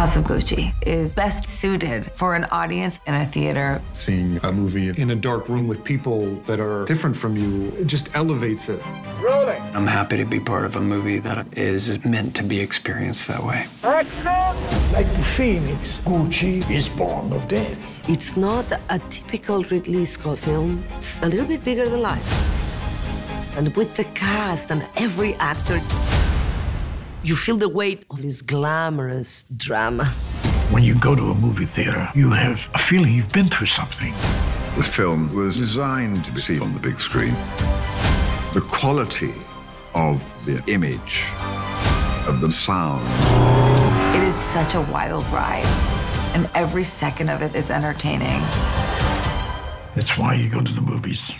House of Gucci is best suited for an audience in a theater. Seeing a movie in a dark room with people that are different from you it just elevates it. Rolling. I'm happy to be part of a movie that is meant to be experienced that way. Action! Like the phoenix, Gucci is born of death. It's not a typical Ridley Scott film. It's a little bit bigger than life. And with the cast and every actor, you feel the weight of this glamorous drama. When you go to a movie theater, you have a feeling you've been through something. This film was designed to be seen on the big screen. The quality of the image, of the sound. It is such a wild ride, and every second of it is entertaining. That's why you go to the movies.